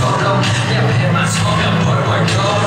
것처럼 내 앞에만 서면 벌벌 떠